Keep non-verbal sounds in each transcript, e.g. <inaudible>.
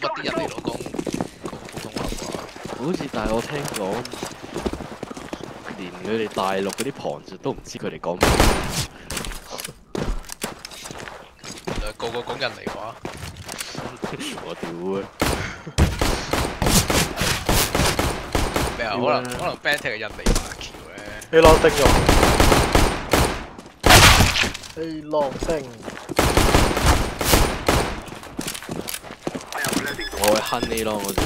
乜啲人嚟攞講講普通話啩？好似但係我聽講，連佢哋大陸嗰啲旁述都唔知佢哋講咩。誒個個講印尼話，我屌啊！咩啊？可能可能 band 係印尼華僑咧。A 浪丁咗，A 浪丁，我係哼呢咯，我就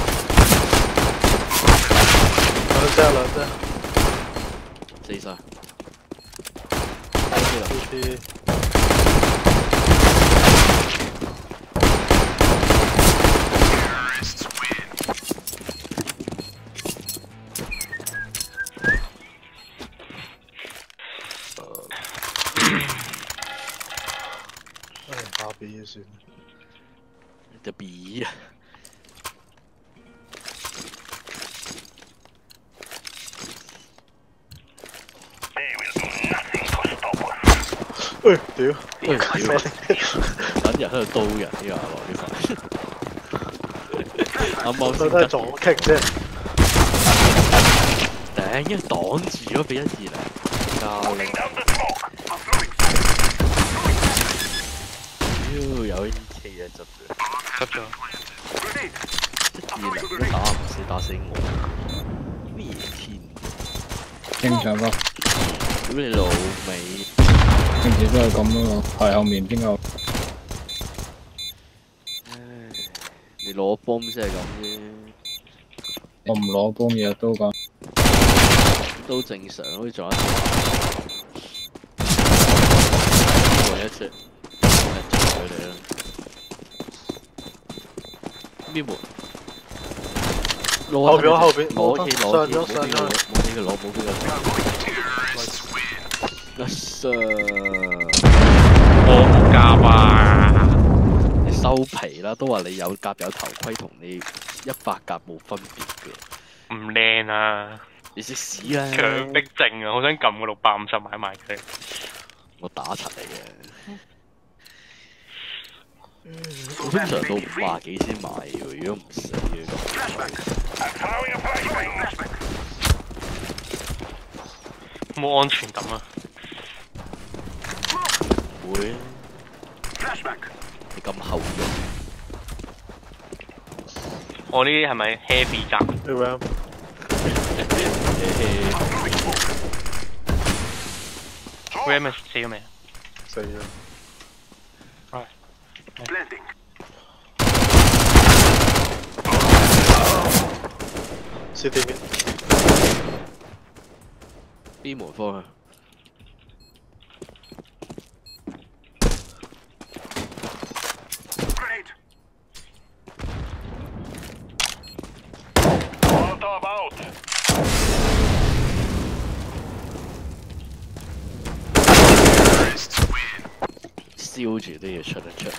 兩隻兩隻死晒。，P P，唉，打 B 算屌，喂，屌！等人喺度刀人呢個 <laughs> 阿羅呢塊，啱啱都先得左 kick 啫。頂，因為擋住咗俾一二零。屌有 E K 嘅執嘅，執咗。一二零都打唔死，打死我。咩天？正常咯，屌你老味！平時都係咁咯，排後面邊有唉，你攞 bomb 先係咁啫，我唔攞幫嘢都咁，都正常，好似仲有一隻，一隻，佢哋啦。邊門？攞後邊後邊攞機攞機，上咗上冇機咗冇機佢攞，冇機佢攞。Yes sir，我冇夾啊！你收皮啦！都話你有甲有頭盔，同你一百甲冇分別嘅。唔靚啊！你食屎啦！強迫症啊！好想撳個六百五十買埋佢。我打柒你嘅。我通常到五廿幾先買喎，如果唔死嘅冇安全感啊！咁會。你咁後用，我呢啲係咪 heavy 甲？A RAM，佢係咪死咗未啊？死咗。係。C D 面，邊門方向？燒住都要出得出嚟，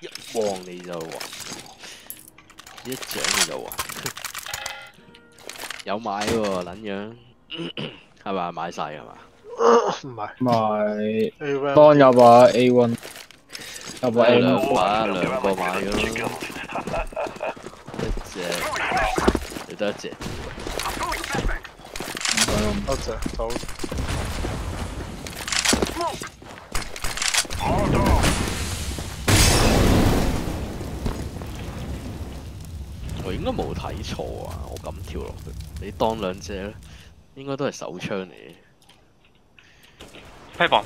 一望你就暈，一掌你就暈。有買喎，撚樣係咪買晒係嘛？唔係買。A RAM，當有把 A one，有把買 M 兩 four，把兩個買嘅咯，一隻。你得一隻，多謝，走。應該冇睇錯啊！我咁跳落去，你當兩隻咧，應該都係手槍嚟嘅，批房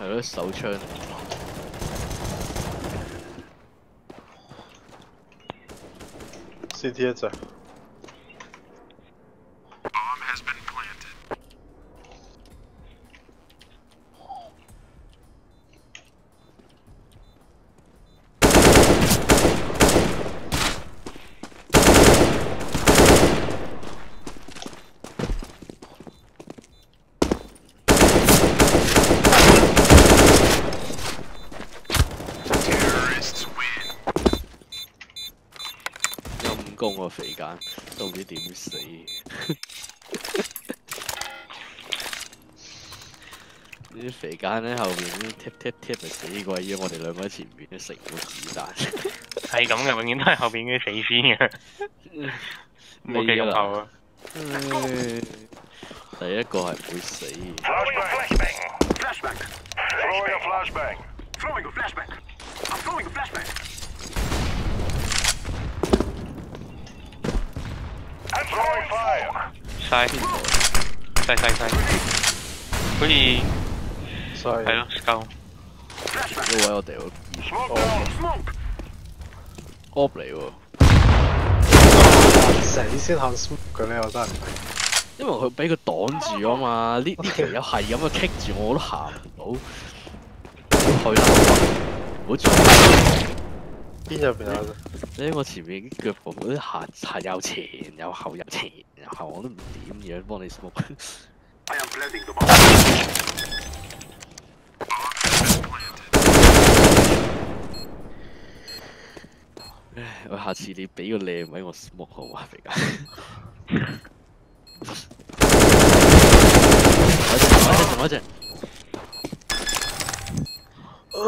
係咯手槍嚟。C T 一隻，陰公啊肥奸，都唔知點死。啲肥奸喺後邊啲踢踢踢咪死鬼咗，我哋兩個喺前邊都食冇子彈。係咁嘅，永遠都係後邊嗰啲死先嘅，冇記咁後啊！第一個係唔會死。Flashback. Throwing a flashbang. Throwing a flashback. I'm throwing a flashback. 晒晒晒晒，好似係所以咯夠。呢個位我掉咗 Smoke down. Smoke. op 嚟喎，死先肯 smoke 嘅呢，我真係唔明。因為佢俾佢擋住啊嘛，呢呢 <laughs> 條友係咁樣棘住我，我都行唔到。去啦，唔好做。邊入邊有？你喺我前面啲腳步嗰啲行行又前又後又前又後，我都唔點樣幫你 smoke。I am planting the bomb. 喂，下次你俾個靚位我 smoke 好嘛，肥家。<laughs> 我一隻，我一隻，唉，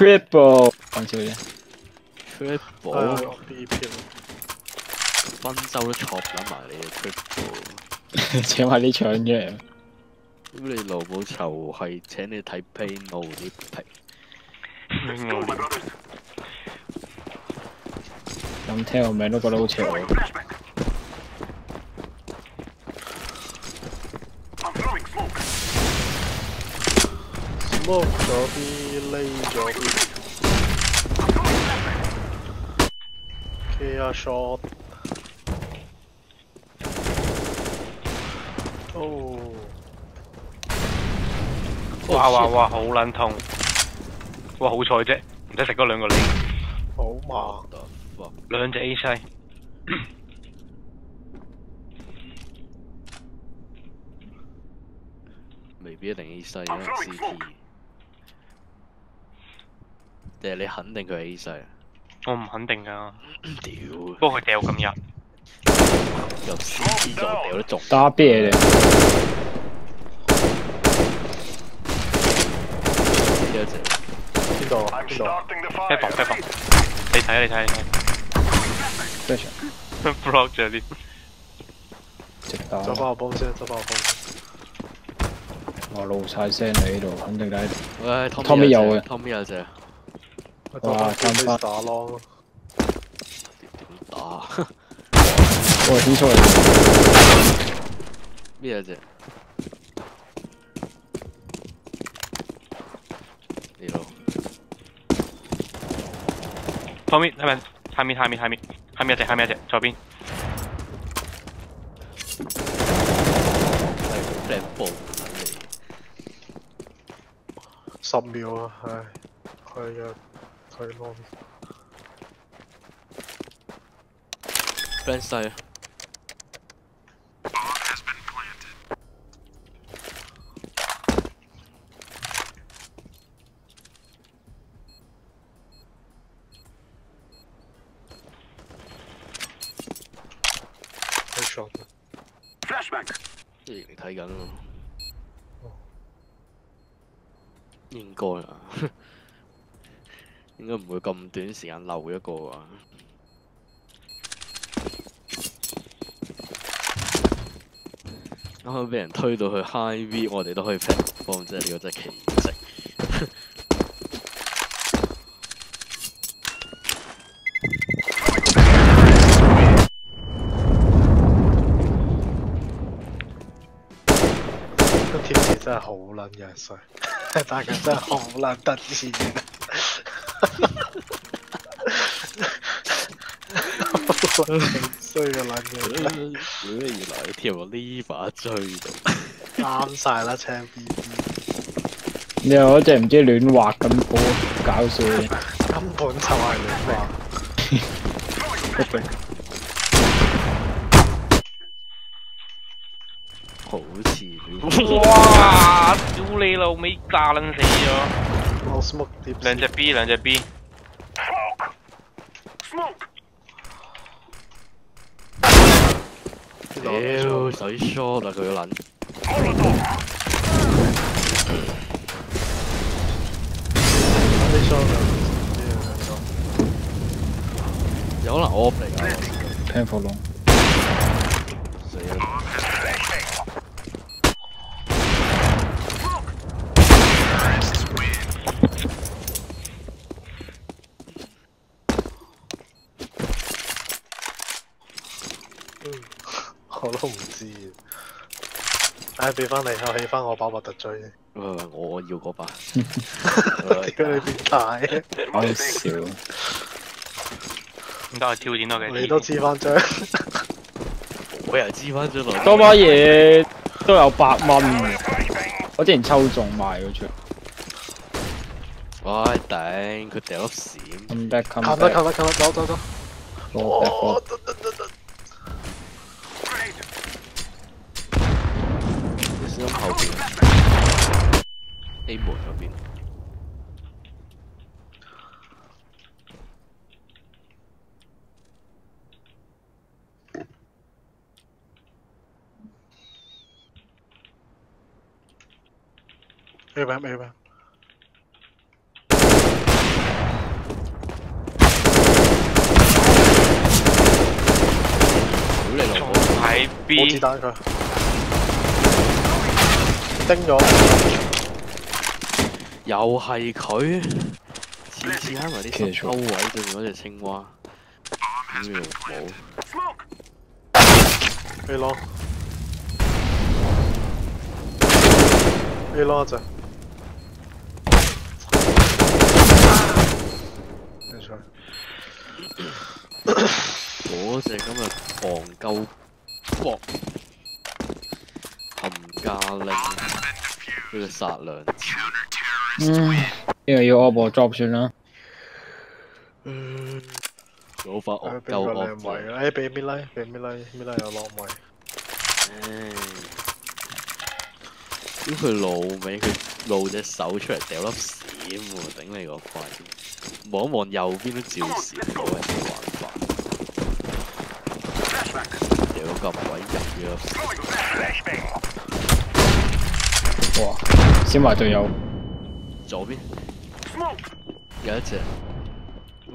triple 讲笑啫， triple，唉 B 票宾州都错撚埋你嘅 triple。请埋啲抢啫。咁你老母就系请你睇 Play No 啲皮， Go, my brothers. 咁听个名都觉得好邪 Throwing 喎 a。flashback. I'm throwing smoke. smoke 咗啲， 勒咗。K a shot。哦。哇哇哇！好卵痛。哇，好彩啫，唔使食嗰两个零。好嘛。两只 A 西。未必一定 A 西啊，CT。定係你肯定佢係 A 西啊？我唔肯定㗎，屌，不過佢掉咁入，由 CT 再掉得中，打邊嘢嚟？呢一隻邊度啊？I'm 邊度啊？starting the 飛 fire. 房飛房，你睇啊你睇啊你睇即係啊，block 咗啲，直打。走翻個幫先，走翻個幫先。我露晒聲喺度，肯定喺度。喂 Tommy 有嘅，Tommy 有隻咪走翻爭返 Base 打咯。點打？<laughs> 我係天出嚟。咩有隻？呢度 Tommy 係咪？下面下面下面下面一隻下面一隻，左邊。係靚步嚟。十秒啊，唉，佢嘅佢咯。friend 細啊！佢 shot。Flashback. 一型睇緊咯，應該啊，都唔會咁短時間漏一個啊。啱啱俾人推到去 high V，我哋都可以 p 方，真係呢個真係奇蹟。<laughs> 個貼紙真係好撚樣衰，<laughs> 大家真係好撚得意。衰嘅撚嘢，屌，原來你跳落呢把追到，啱晒啦，青 B B，你又嗰隻唔知亂畫咁好搞笑嘅，根本就係亂話。一定好似亂哇！屌你老味炸撚死咗！我 smoke 碟兩隻 B，兩隻 B。Smoke. 屌水 short 啊佢個撚，Molotov. 啲 shot 啊呢樣嘢有可能 off 嚟㗎，聽火龍，死啦！都唔知。唉，俾翻你，我起翻我把核突追。喂喂，我我要嗰把，<laughs> 屌你變態，好笑。唔得我挑戰多嘅。你都知翻張。我又知翻咗來。多把嘢都有八蚊，我之前抽中賣咗出。喂頂，佢掉粒閃，Come back, come 冚得得冚得，走走走 back, 哦 fall，得得得得。你小心後邊 A 門嗰邊。A 班 A 班。屌你老仲母！喺冇子 B，彈佢。叮咗。又係佢，次次喺埋啲收位對面嗰隻青蛙。屌你老母！Smoke. A 咯。A 咯一隻。冇錯。嗰隻咁嘅戇鳩搏冚家拎，俾佢殺兩次。嗯，呢個要 off 我 drop 算啦。攞翻誒戇鳩俾個靚 off 位啦，誒俾咪拉，俾咪拉，咪拉有落位。唉，屌佢老味，佢露隻手出嚟掉粒閃喎，頂你個肺！望一望右邊都照閃到，係咩玩法？掉咁鬼入嘅，Flashbang. 哇，先埋队友，左边，有一只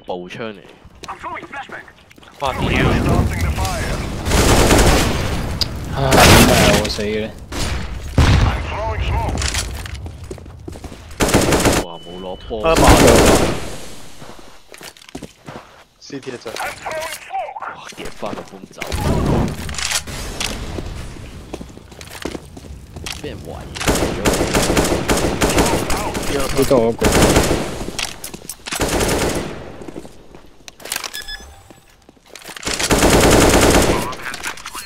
步枪嚟，哇屌！啊，点解我死嘅。咧？哇，冇攞波，啊，麻咗，C T 一只，哇，夹翻个风走。俾人圍咗。呢度嗰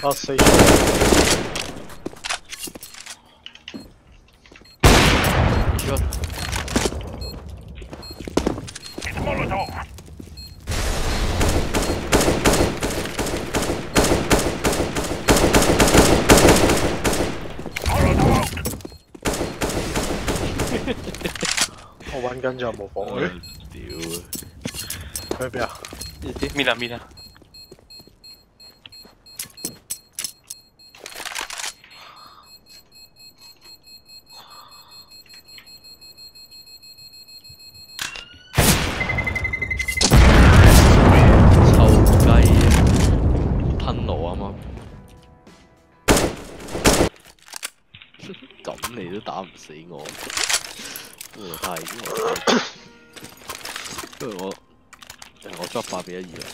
個，啊四。It's 我揾緊仲有冇火唉佢？屌！去邊啊？搣啦搣啦！我 drop 八比一二啦，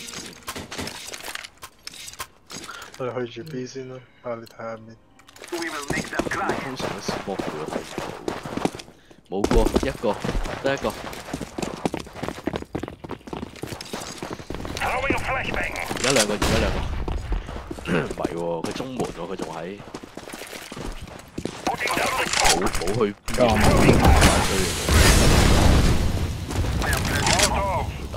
我哋去住 B 先啦。啊，你睇下面。通常都 smoke 佢都睇唔到，冇過一個得一個，Throwing a flashbang. 而家兩個而家兩個，唔係喎，佢中門喎，佢仲喺冇冇去邊咁 Molotov. 打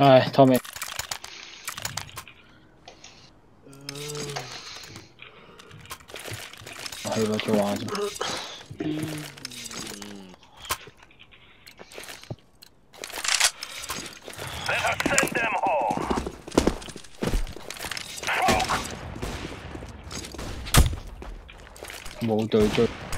唉，拖尾係喎，做話啫。Let us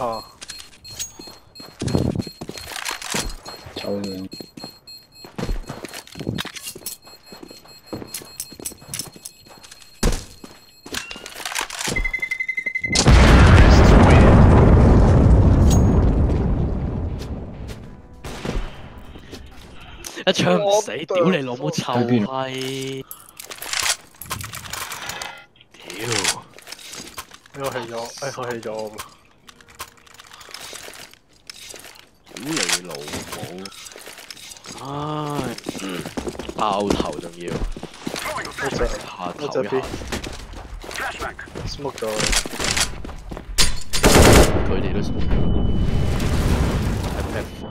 Oh. 槍唔死，屌你老母臭閪！屌，我棄咗，誒我棄咗。屌你老母！唉，爆頭仲要 flashbang. 隻下一隻頭一下 smoke 咗。佢哋都係 F 4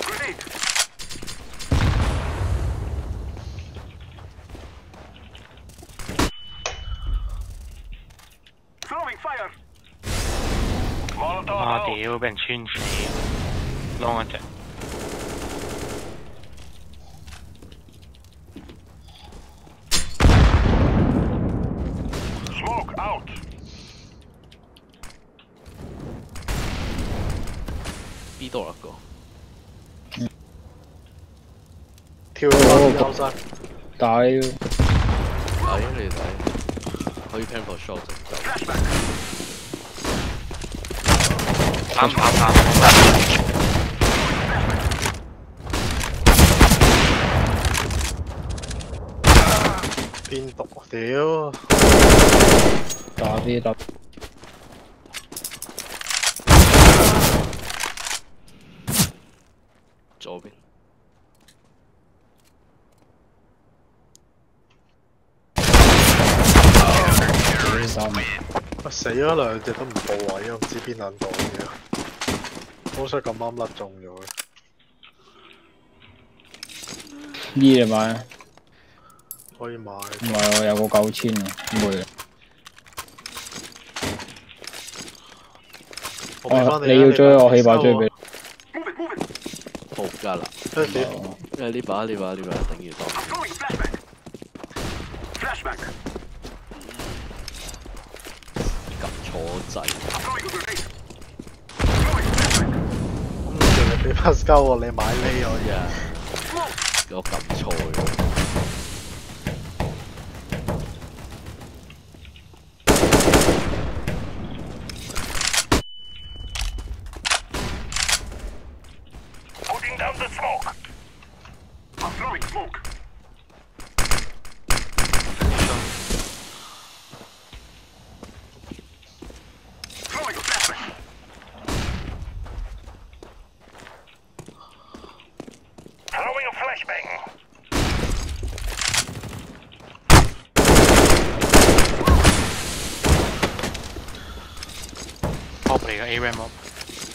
Grenade. Throwing fire. Molotov 啊.屌，俾人穿死，啷一隻。Smoke out. B 多一個，跳咗優勢，打要睇你睇，可以 plan for short 就走。Flashbang. 啱啱啱。邊度？屌！打啲打。左邊三啊死咗兩隻都唔到位啊！唔知邊撚到嘅。好彩咁啱甩中咗嘅。依你買，可以買。唔係我有個九千啊，會。我你啊你要追我起把追俾.仆街啦！你。屌！你。因為呢把呢把呢把等於當 I'm throwing a flashbang. Flashbang. 撳錯掣，I'm throwing a grenade. Throwing a umgoingtoday 你怕是告我你买你好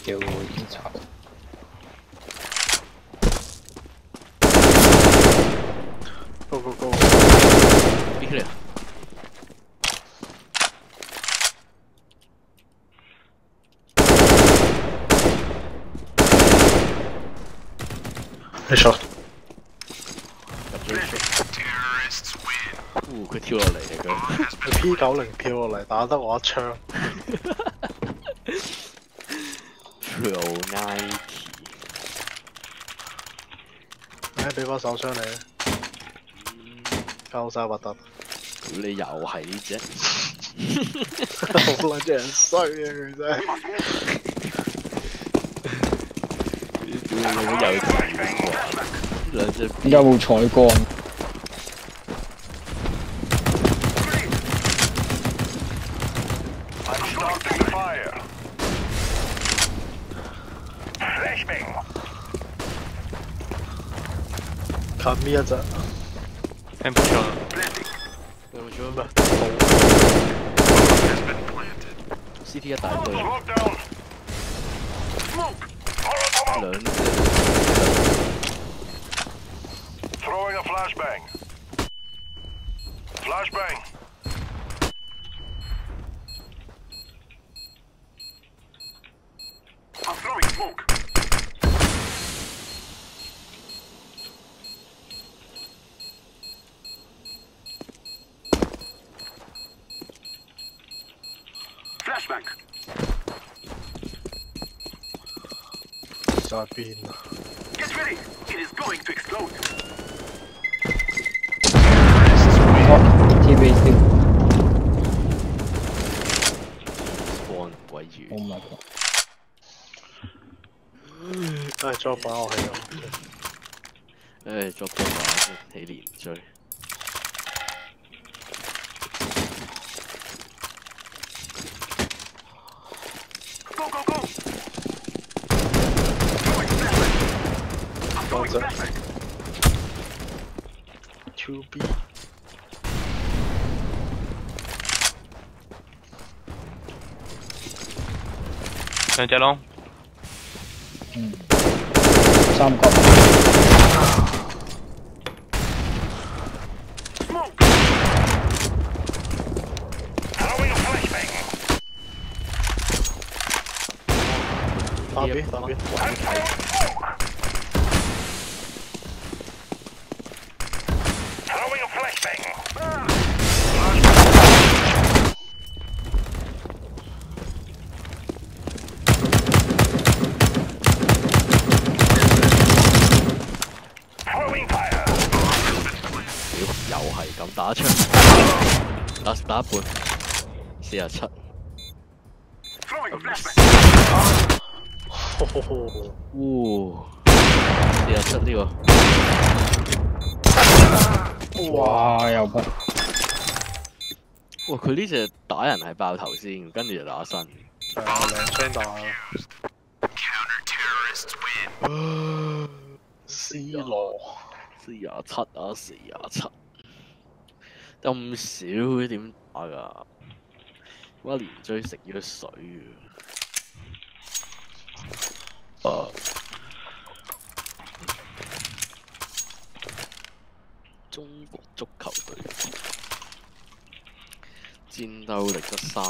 有我一查。Go go go！没事。哦，<laughs> 佢跳落嚟佢，P 九零跳落嚟打得我一枪。Pro Nike，誒俾把手槍你，夠晒核突，你又係呢只？好撚隻人衰啊佢真係。屌你老母有錢喎！兩隻點解冇彩光？I'm starting the fire. Flashbang. 近呢一隻，聽唔錯。有冇做咩？CT 一大堆，Lock down. Smoke. Molotov. 兩隻 Throwing a flashbang. Flashbang. I'm throwing smoke. Flashbang. 在邊啊？Get ready. It is going to explode. 哦，TV 先 spawn 圍住。，Oh my god！誒，再把我氣啊！誒，作咗把起連追。Go, go, go! Throwing flashbang. I'm throwing What's that? flashbang. Two B 兩隻咯，嗯，三角 Smoke! Throwing a flashbang. 半，四廿七四廿七呢個，哇，又不。哇佢呢只打人係爆頭先，跟住就打身，係啊，兩槍打。C 羅四廿七啊，四廿七，咁少點打㗎？我連追食咗水啊！中國足球隊戰鬥力得三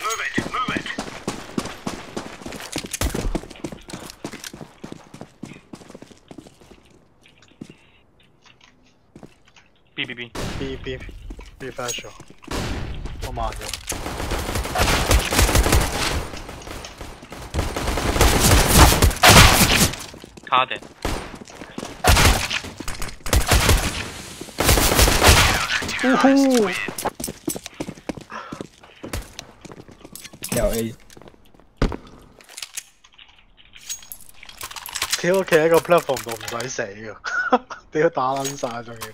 ，Move it, move it. B B B，B B B flash 咗，我慢咗。卡定，又 A，屌，企喺個 platform 度唔使死噶，屌打撚晒仲要。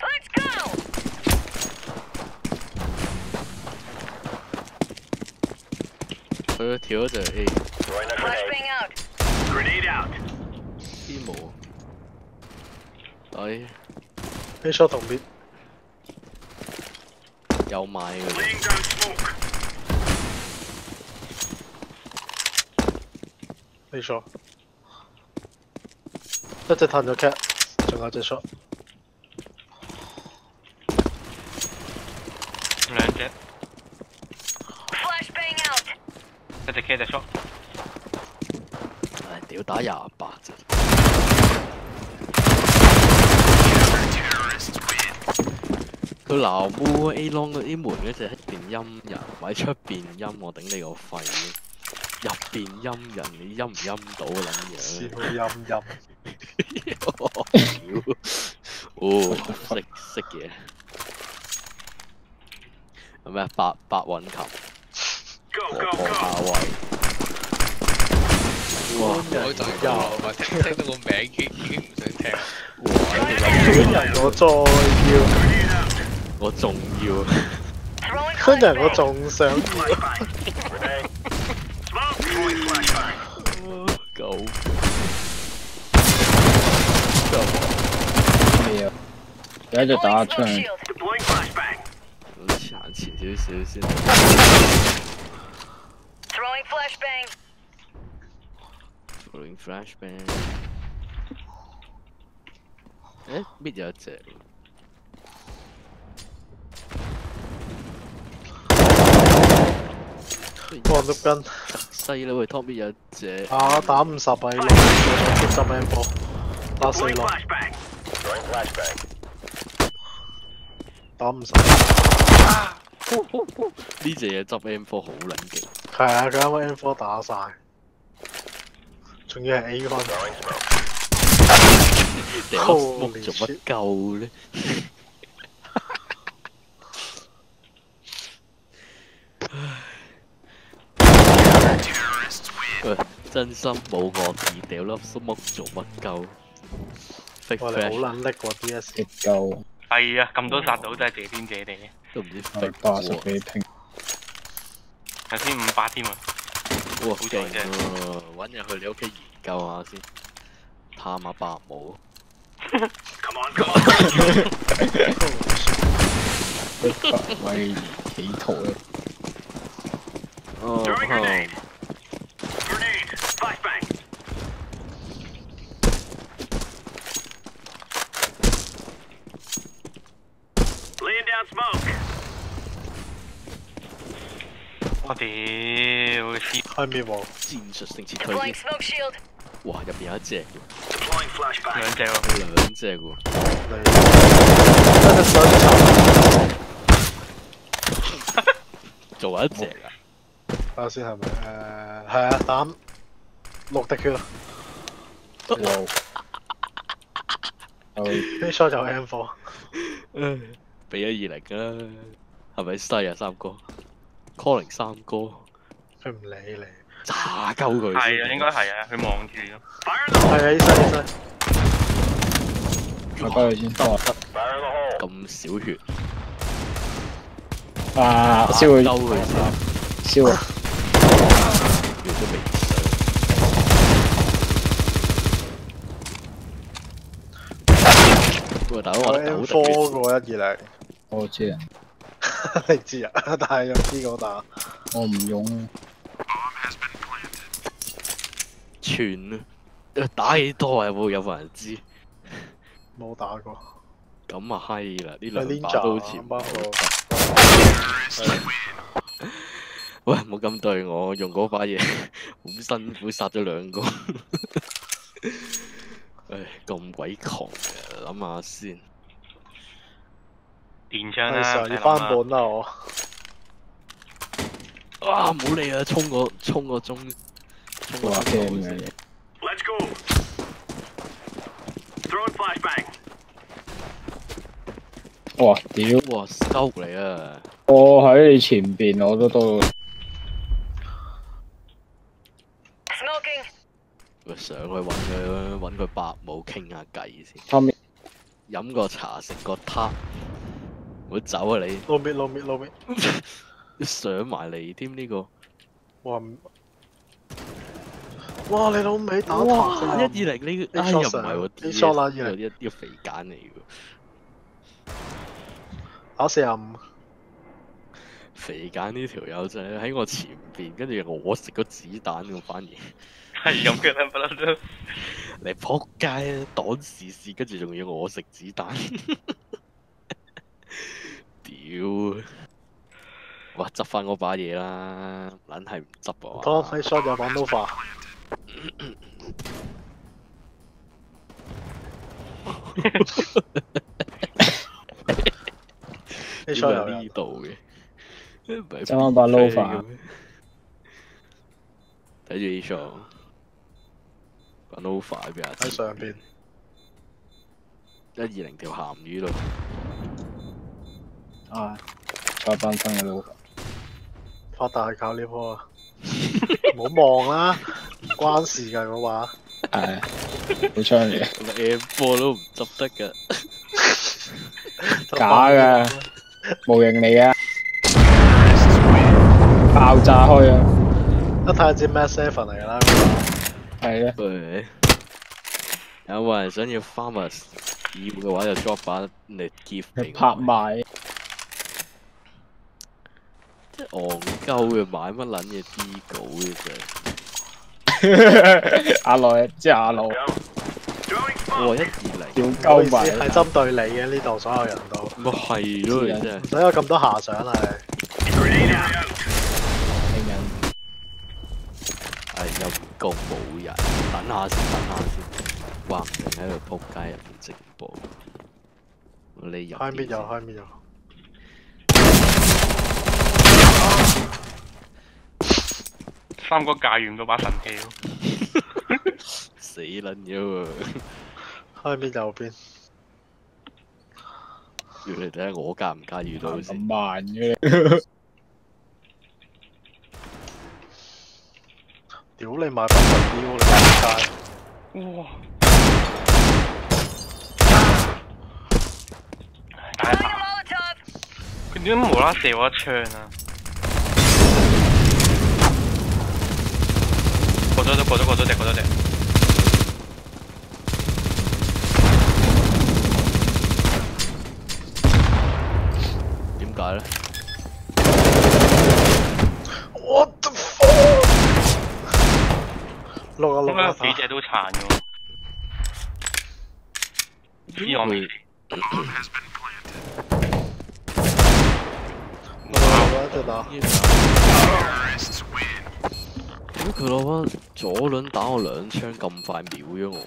Let's go! 佢跳咗就 A。Throwing a grenade. Flashbang out. Grenade out. 邊冇？哎，A shot 同 B 有買嘅.呢 shot，一隻彈咗 cat，仲有隻 shot，兩隻，Flashbang out. 一隻 K 隻 shot，唉，屌打廿八啫。佢鬧烏 A long 嗰啲門嗰隻一邊陰人，或者出邊陰我頂你個肺！入邊陰人，你陰唔陰到啊撚笑樣？陰陰，<laughs> 屌！哦，識識嘢。係咩？白白韻琴破 go. 下位。哇！我又話聽。到個名已已唔想聽。哇！人我再要，我仲要，坑人我仲想要。狗就咩啊？而家就打出嚟。Throwing flashbang. Throwing flashbang。誒，搣有一隻。望碌根，西啦喂，top 搣有一隻。啊打五十米咯，我接執 M 波，打四 Deploying 咯.打五十，呢隻嘢執 M4 好撚勁。係啊，佢啱啱 M 4打晒，仲要係 A con，Throwing smoke. 掉 Holy smoke 做乜鳩咧？喂，真心冇惡意，掉粒 smoke 做乜鳩？fake 我哋好 flash 撚叻喎 DS，極夠係啊，咁多殺到真係謝天謝地。都唔知係 fake 八十喎幾拼，頭先五百添啊，哇，好劲在啫啊！揾日去你屋企研究下先，探下伯母。 Come on, come on. 不为企图咧，哦 Throwing grenade. Grenade. Flashbang. Laying down smoke. 我屌，你黐 開滅喎，戰術性撤退.哇，入邊有一隻 Deploying flashbang. 兩隻喎，喎，兩隻喎。你一隻雙層，做埋一隻啊！睇下先係咪？誒係啊，打六滴血啊哇！有 <laughs> 呢 shot 就 M 4俾咗二零啦，係咪西啊三哥？calling 三哥，佢唔理你，炸鳩佢先。係啊，應該係啊，佢望住咯。係啊，呢西呢西，我翻去先，得啊 Fire in the hole. 咁少血，啊！燒佢鳩佢先，燒啊！血都未上。喂，大佬我我 M 九滴血4個一二零，我知啊，<laughs> 你知啊？但係用呢個打，我唔用串啊！<laughs> 打幾多啊？有冇有冇人知？冇打過。咁啊閪啦！呢係兩 Ninja 把都好 <laughs> 似唔好喂，冇咁對我，用嗰把嘢 <laughs> 好辛苦殺咗兩個。唉，咁鬼狂嘅，諗下先。電槍啦，係時候唔使諗要翻本啦我。啊！唔好理啊，衝個衝個鐘，衝個話鐘 game 頭嘅先。Let's go. Throwing flashbang. 哇！屌！哇，scout 嚟啊！我喺你前邊，我都到 Smoking. 喂，上去揾佢揾佢伯母傾下偈先，後面飲個茶食個撻，唔好走啊你！撈面撈面撈面，<laughs> 上埋嚟添呢個。哇唔哇你老味打哇！頭一二零呢哎呀唔係喎呢，DS shot 啦呢個2-0一一個肥簡嚟嘅打四廿五，肥揀呢條友就係喺我前邊，跟住我食個子彈咁反而。係咁嘅啦，不嬲都。你扑街啊！擋視線，跟住仲要我食子彈，<laughs> 屌！哇，執翻嗰把嘢啦，撚係唔執啊！拖喺 shot 有把 nova，喺 shot 有呢人，度嘅，執返把 Nova 睇住 shot，把 Nova 喺邊啊？喺上边，一二零條鹹魚咯，啊，再班分嘅老發達係靠呢波啊！<laughs> 唔好望啦，唔關事㗎嗰把。係好槍嚟嘅，咁 M 波都唔執得㗎。<laughs> 假㗎，模型嚟嘅，爆炸開啊！一睇就知 Max Seven 嚟㗎啦，嗰把係咧，喂，有冇人想要 Farmers 要嘅話就 drop 把你 gift 俾我拍賣即係戇鳩嘅買乜撚嘢 B 稿嘅啫。<laughs> 阿內即係阿老哇一二要零，唔好意思，鳩埋係針對你嘅呢度所有人都，咪係咯，你真係唔使有咁多遐想係。Grenade out. 情人係陰公冇人，等下先，等下先，話唔定喺度撲街入面直播。你入開面有，邊先開面有。三哥駕完嗰把神器咯，死撚咗啊！開面右邊，要你睇下我介唔介意到咁先。慢嘅你，屌你買百分標你仆街！哇！大 Throwing 下佢點解無啦啦射我一槍啊？過咗咗，過咗過咗隻，過咗隻。點解咧？What the fuck？碌啊應該有碌啊！幾隻都殘嘅喎。知我未佢碌啊碌啊！一隻打，點解佢攞翻左輪打我兩槍咁快秒咗我？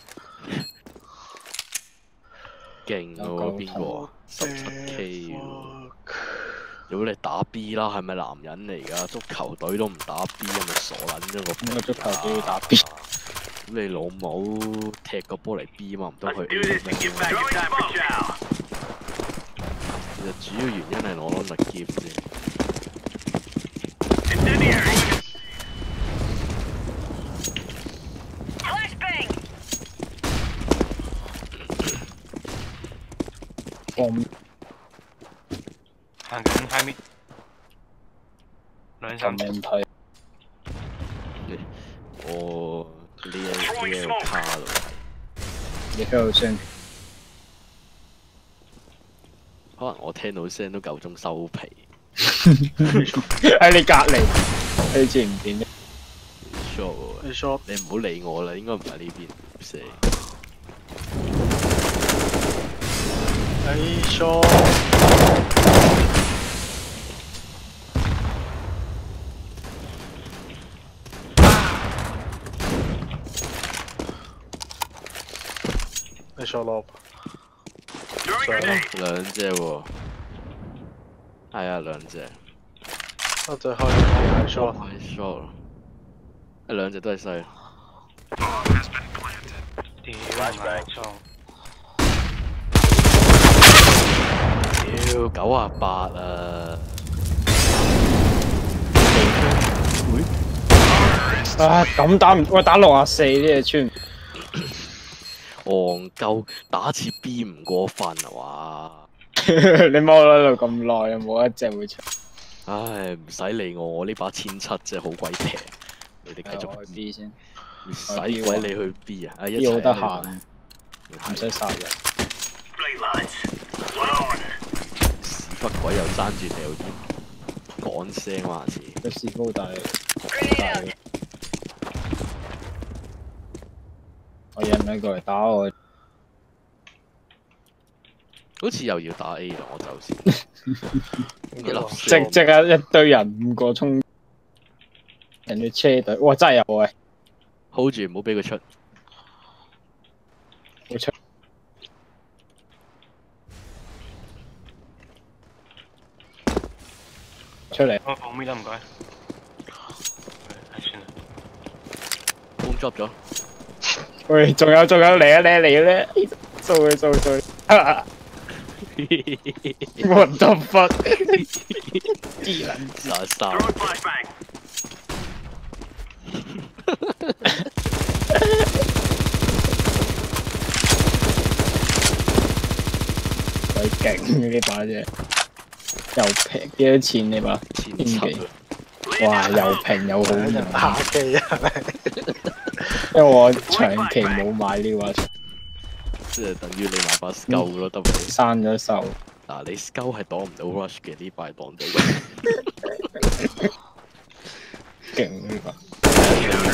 勁有喎，夠邊個啊？十七 K 喎！屌你打 B 啦，係咪男人嚟㗎？足球隊都唔打 B，係咪傻撚咗個咁個足球隊要打 B？咁你老母踢個波嚟 B 嘛，唔通去 Let's A do this and 咩 get back in time for chow. 其實主要原因係我攞麥劍啫。Incendiary. Flashbang. 放行緊 high mid，兩三咁樣睇，我呢一呢一個卡度係。你喺度先，可能我聽到聲都夠鐘收皮。<laughs> 喺你隔離，你知唔見？short 你唔好理我啦，應該唔係呢邊射。没收没收喽有人有人接我哎呀轮子到最后笑了笑了。那轮子对谁开枪屌買裝，屌九啊八啊！啊咁打唔，我打六啊四呢嘢穿，戇鳩打次 B 唔過分啊嘛！<laughs> 你踎喺度咁耐，有冇一隻會出？唉，唔使理我，我呢把千七真係好鬼平。你哋繼續去 B 先唔使鬼你去 B 啊！啊一，B 好得閒，唔使殺人。不鬼又爭住掉煙。講聲嘛似。個師傅大 Grenade out. 我引你過嚟打我，好似又要打 A 啦，我就先。即即刻一堆人五個衝，人哋車隊，哇真係有喂，hold 住，唔好俾佢出。出嚟，我後面啦，唔該。唉算啦，boom drop 咗。喂，仲有仲有嚟啊嚟啊嚟啊咧，掃佢掃佢掃佢啊，what the fuck，啲人殺殺 Throwing flashbang. 佢勁嘅呢把啫，又平幾多錢呢把？千七啊！哇，又平又好人用，打機啊！因為我長期冇買呢把，即係等於你買把 Scout 咯，得唔得？刪咗手。嗱，你 Scout 係擋唔到 Rush 嘅，呢把係擋到嘅。勁呢個，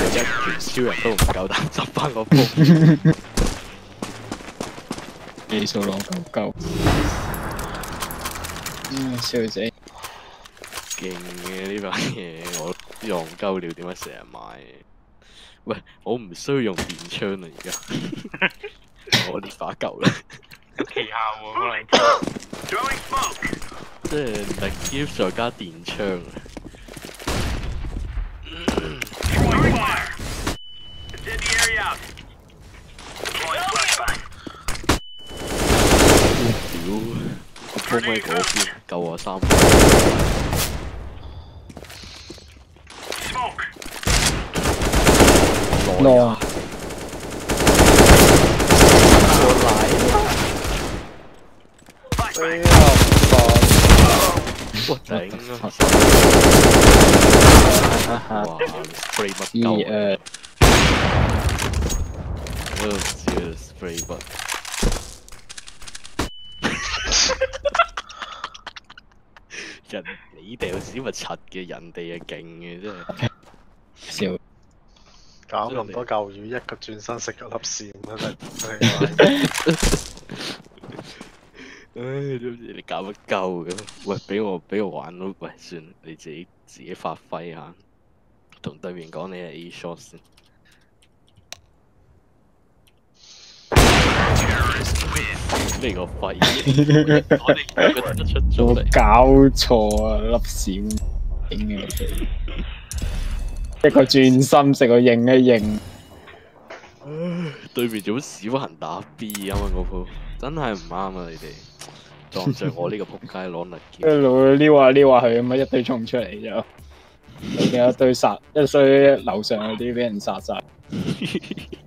一拳超人都唔夠膽執翻個波。<laughs> 技術浪夠夠。笑死！劲嘅呢把嘢，我用够了，点解成日买？喂，我唔需要用电枪啦，而家 <laughs> 我呢把够啦，奇效啊！即系力 lift 再加电枪啊！個波喺嗰邊，夠我三分。Smoke. 攞啊！哎 Flashbang. 呀，我頂啊！哈哈，哇，spray 乜一鳩啊？二，我都唔知啊，spray 乜。人你哋有屎咪柒嘅，人哋啊勁嘅，真係。笑，搞咁多舊魚，一個轉身食咗粒線真係真係唉，你搞乜鳩嘅？喂，俾我俾我玩咯！喂，算，你自己自己發揮下，同對面講你係 A shot 先。呢個肺，我哋兩個都出咗嚟。搞錯啊！粒閃影嘅你哋，一個轉身食個應一應，對面做乜小行打 B 啊嘛？嗰鋪真係唔啱啊！你哋撞上我呢個撲街攞力一劍，路撩下撩下佢咁啊，一堆衝出嚟就，有一堆殺，一堆樓上嗰啲俾人殺晒。<laughs>